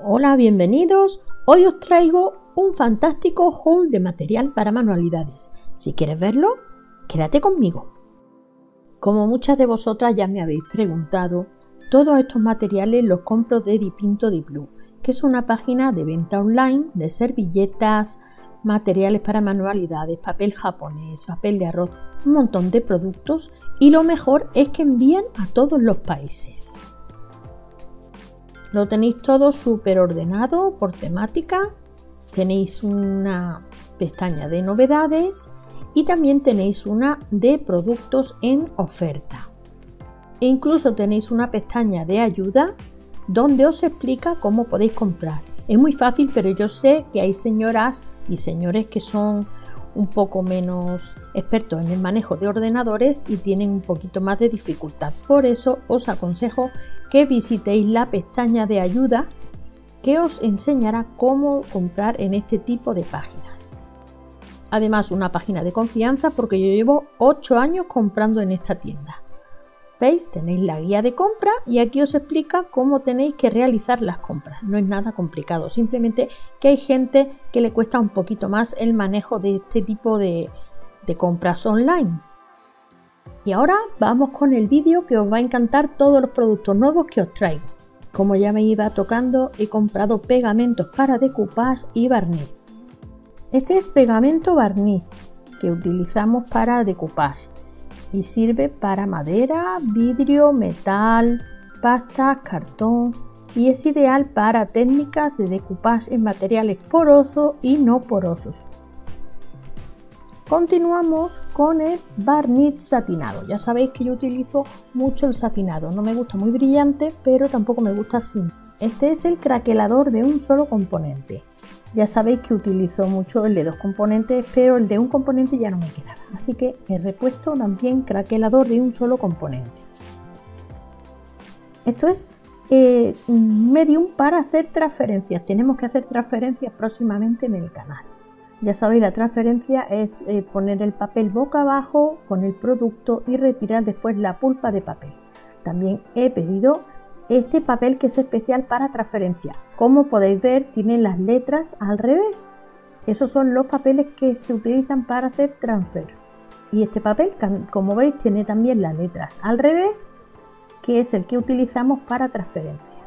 Hola, bienvenidos. Hoy os traigo un fantástico haul de material para manualidades. Si quieres verlo, quédate conmigo. Como muchas de vosotras ya me habéis preguntado, todos estos materiales los compro de Dipinto Di Blue, que es una página de venta online de servilletas, materiales para manualidades, papel japonés, papel de arroz, un montón de productos y lo mejor es que envían a todos los países. Lo tenéis todo súper ordenado por temática. Tenéis una pestaña de novedades y también tenéis una de productos en oferta. E incluso tenéis una pestaña de ayuda donde os explica cómo podéis comprar. Es muy fácil, pero yo sé que hay señoras y señores que son un poco menos expertos en el manejo de ordenadores y tienen un poquito más de dificultad. Por eso os aconsejo que visitéis la pestaña de ayuda que os enseñará cómo comprar en este tipo de páginas. Además, una página de confianza porque yo llevo 8 años comprando en esta tienda. ¿Veis? Tenéis la guía de compra y aquí os explica cómo tenéis que realizar las compras. No es nada complicado, simplemente que hay gente que le cuesta un poquito más el manejo de este tipo de, compras online. Y ahora vamos con el vídeo que os va a encantar todos los productos nuevos que os traigo. Como ya me iba tocando, he comprado pegamentos para decoupage y barniz. Este es pegamento barniz que utilizamos para decoupage y sirve para madera, vidrio, metal, pasta, cartón y es ideal para técnicas de decoupage en materiales porosos y no porosos. Continuamos con el barniz satinado. Ya sabéis que yo utilizo mucho el satinado. No me gusta muy brillante, pero tampoco me gusta así. Este es el craquelador de un solo componente. Ya sabéis que utilizo mucho el de dos componentes, pero el de un componente ya no me quedaba. Así que he repuesto también craquelador de un solo componente. Esto es eh, medium para hacer transferencias. Tenemos que hacer transferencias próximamente en el canal. Ya sabéis, la transferencia es eh, poner el papel boca abajo con el producto y retirar después la pulpa de papel. También he pedido este papel que es especial para transferencia. Como podéis ver, tiene las letras al revés. Esos son los papeles que se utilizan para hacer transfer. Y este papel, como veis, tiene también las letras al revés, que es el que utilizamos para transferencia.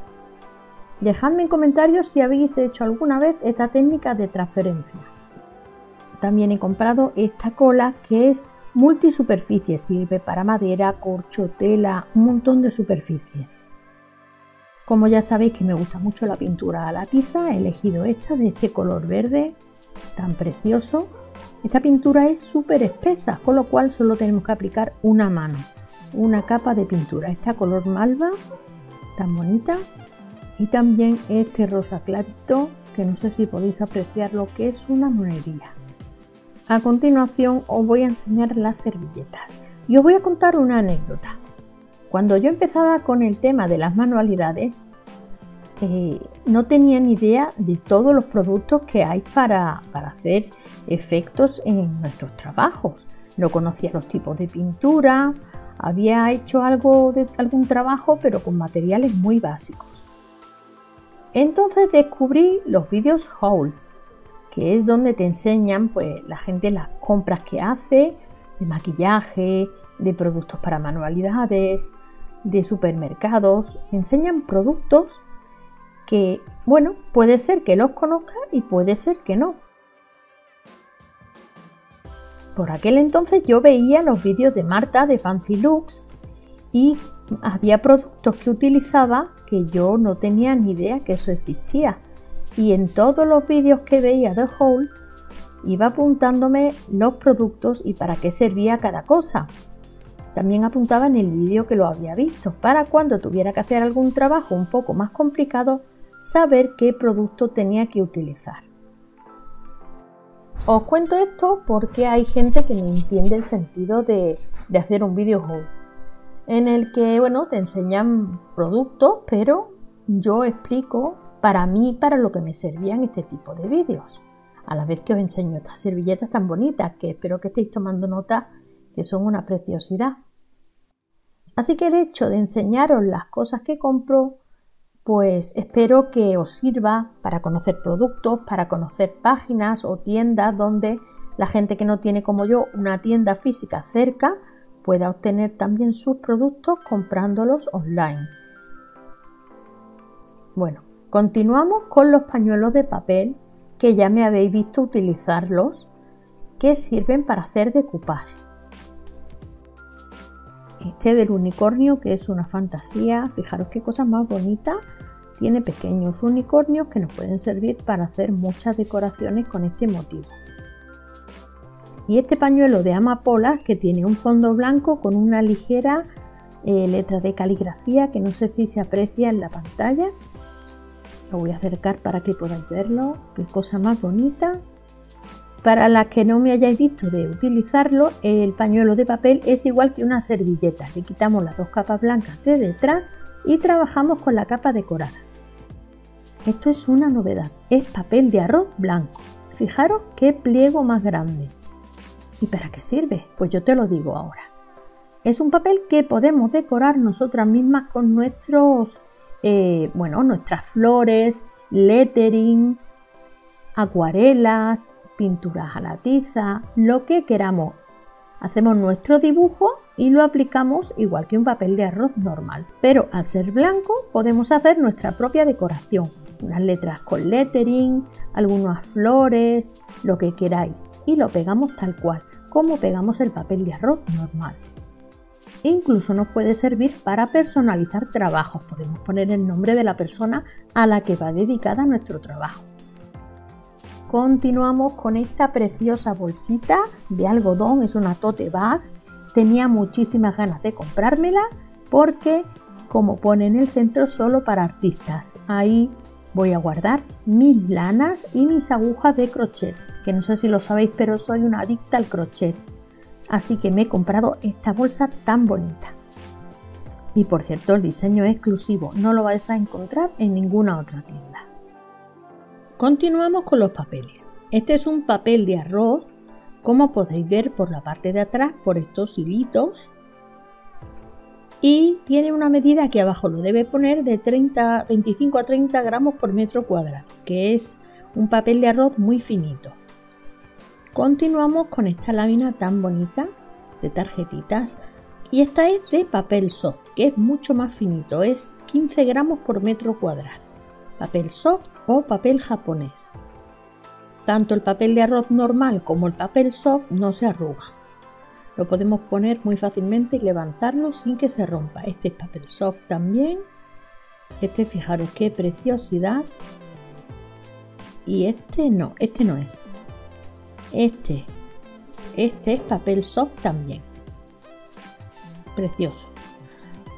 Dejadme en comentarios si habéis hecho alguna vez esta técnica de transferencia. También he comprado esta cola que es multisuperficie, sirve para madera, corcho, tela, un montón de superficies. Como ya sabéis que me gusta mucho la pintura a la tiza, he elegido esta de este color verde tan precioso. Esta pintura es súper espesa, con lo cual solo tenemos que aplicar una mano, una capa de pintura. Esta color malva, tan bonita. Y también este rosa clarito, que no sé si podéis apreciar lo que es una monería. A continuación os voy a enseñar las servilletas y os voy a contar una anécdota. Cuando yo empezaba con el tema de las manualidades, eh, no tenía ni idea de todos los productos que hay para, hacer efectos en nuestros trabajos. No conocía los tipos de pintura, había hecho algo de algún trabajo, pero con materiales muy básicos. Entonces descubrí los vídeos haul, que es donde te enseñan pues la gente las compras que hace de maquillaje, de productos para manualidades, de supermercados, enseñan productos que, bueno, puede ser que los conozca y puede ser que no. Por aquel entonces yo veía los vídeos de Marta de Fancy Looks y había productos que utilizaba que yo no tenía ni idea que eso existía. Y en todos los vídeos que veía de Haul iba apuntándome los productos y para qué servía cada cosa. También apuntaba en el vídeo que lo había visto, para cuando tuviera que hacer algún trabajo un poco más complicado, saber qué producto tenía que utilizar. Os cuento esto porque hay gente que no entiende el sentido de, hacer un haul, en el que, bueno, te enseñan productos, pero yo explico para mí, para lo que me servían este tipo de vídeos. A la vez que os enseño estas servilletas tan bonitas, que espero que estéis tomando nota, que son una preciosidad. Así que el hecho de enseñaros las cosas que compro, pues espero que os sirva para conocer productos, para conocer páginas o tiendas donde la gente que no tiene como yo una tienda física cerca pueda obtener también sus productos comprándolos online. Bueno, continuamos con los pañuelos de papel que ya me habéis visto utilizarlos que sirven para hacer decoupage. Este del unicornio que es una fantasía, fijaros qué cosa más bonita tiene pequeños unicornios que nos pueden servir para hacer muchas decoraciones con este motivo. Y este pañuelo de amapolas que tiene un fondo blanco con una ligera eh, letra de caligrafía que no sé si se aprecia en la pantalla. Lo voy a acercar para que podáis verlo. Qué cosa más bonita. Para las que no me hayáis visto de utilizarlo, el pañuelo de papel es igual que una servilleta. Le quitamos las dos capas blancas de detrás y trabajamos con la capa decorada. Esto es una novedad, es papel de arroz blanco. Fijaros qué pliego más grande. ¿Y para qué sirve? Pues yo te lo digo ahora. Es un papel que podemos decorar nosotras mismas con nuestros, eh, bueno, nuestras flores, lettering, acuarelas, pinturas a la tiza, lo que queramos. Hacemos nuestro dibujo y lo aplicamos igual que un papel de arroz normal. Pero al ser blanco podemos hacer nuestra propia decoración unas letras con lettering, algunas flores, lo que queráis y lo pegamos tal cual, como pegamos el papel de arroz normal. Incluso nos puede servir para personalizar trabajos, podemos poner el nombre de la persona a la que va dedicada nuestro trabajo. Continuamos con esta preciosa bolsita de algodón, es una tote bag. Tenía muchísimas ganas de comprármela porque como pone en el centro solo para artistas. Ahí voy a guardar mis lanas y mis agujas de crochet, que no sé si lo sabéis, pero soy una adicta al crochet. Así que me he comprado esta bolsa tan bonita. Y por cierto, el diseño es exclusivo, no lo vais a encontrar en ninguna otra tienda. Continuamos con los papeles. Este es un papel de arroz, como podéis ver por la parte de atrás, por estos hilitos y tiene una medida aquí abajo lo debe poner de 30, 25 a 30 gramos por metro cuadrado, que es un papel de arroz muy finito. Continuamos con esta lámina tan bonita de tarjetitas y esta es de papel soft, que es mucho más finito, es 15 gramos por metro cuadrado. Papel soft o papel japonés. Tanto el papel de arroz normal como el papel soft no se arrugan. Lo podemos poner muy fácilmente y levantarlo sin que se rompa. Este es papel soft también. Este, fijaros qué preciosidad. Y este no, este no es. Este, este es papel soft también. Precioso.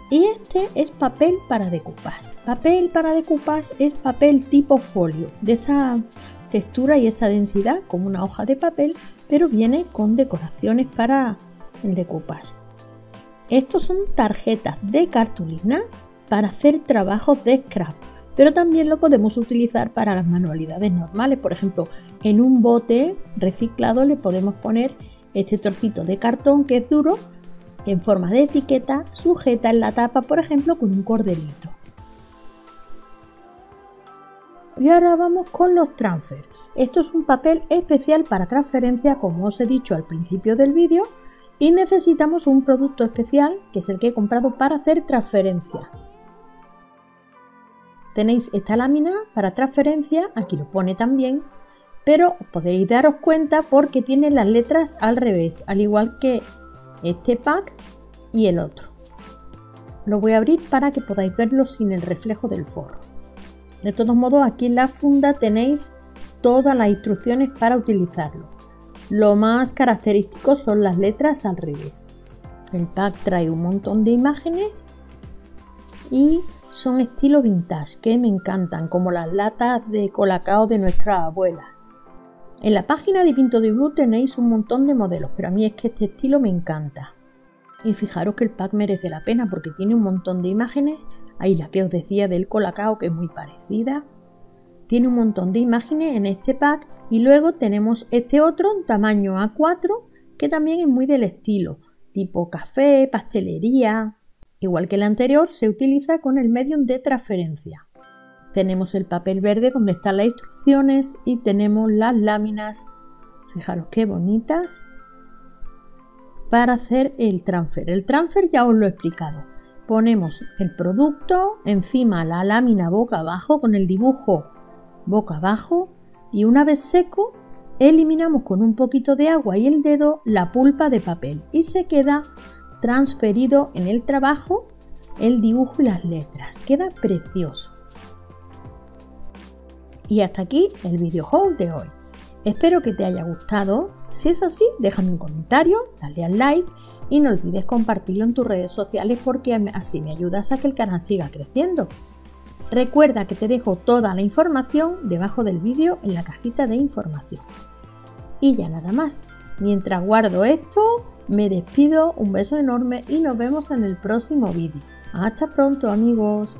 Y este es papel para decoupage. Papel para decoupage es papel tipo folio, de esa textura y esa densidad como una hoja de papel, pero viene con decoraciones para el decoupage. Estos son tarjetas de cartulina para hacer trabajos de scrap, pero también lo podemos utilizar para las manualidades normales. Por ejemplo, en un bote reciclado le podemos poner este trocito de cartón que es duro en forma de etiqueta sujeta en la tapa, por ejemplo, con un cordelito. Y ahora vamos con los transfer. Esto es un papel especial para transferencia, como os he dicho al principio del vídeo, y necesitamos un producto especial que es el que he comprado para hacer transferencia. Tenéis esta lámina para transferencia, aquí lo pone también, pero podéis daros cuenta porque tiene las letras al revés, al igual que este pack y el otro. Lo voy a abrir para que podáis verlo sin el reflejo del forro. De todos modos, aquí en la funda tenéis todas las instrucciones para utilizarlo. Lo más característico son las letras al revés. El pack trae un montón de imágenes y son estilo vintage que me encantan, como las latas de colacao de nuestras abuelas. En la página de Pinto de Blue tenéis un montón de modelos, pero a mí es que este estilo me encanta. Y fijaros que el pack merece la pena porque tiene un montón de imágenes. Ahí la que os decía del colacao que es muy parecida. Tiene un montón de imágenes en este pack y luego tenemos este otro, tamaño A4, que también es muy del estilo, tipo café, pastelería. Igual que el anterior, se utiliza con el medium de transferencia. tenemos el papel verde donde están las instrucciones y tenemos las láminas, fijaros qué bonitas, para hacer el transfer. El transfer ya os lo he explicado. Ponemos el producto encima la lámina boca abajo con el dibujo boca abajo y una vez seco eliminamos con un poquito de agua y el dedo la pulpa de papel y se queda transferido en el trabajo el dibujo y las letras. Queda precioso. Y hasta aquí el video haul de hoy. Espero que te haya gustado. Si es así, déjame un comentario, dale al like y no olvides compartirlo en tus redes sociales porque así me ayudas a que el canal siga creciendo. Recuerda que te dejo toda la información debajo del vídeo en la cajita de información. Y ya nada más. Mientras guardo esto, me despido, un beso enorme y nos vemos en el próximo vídeo. Hasta pronto amigos.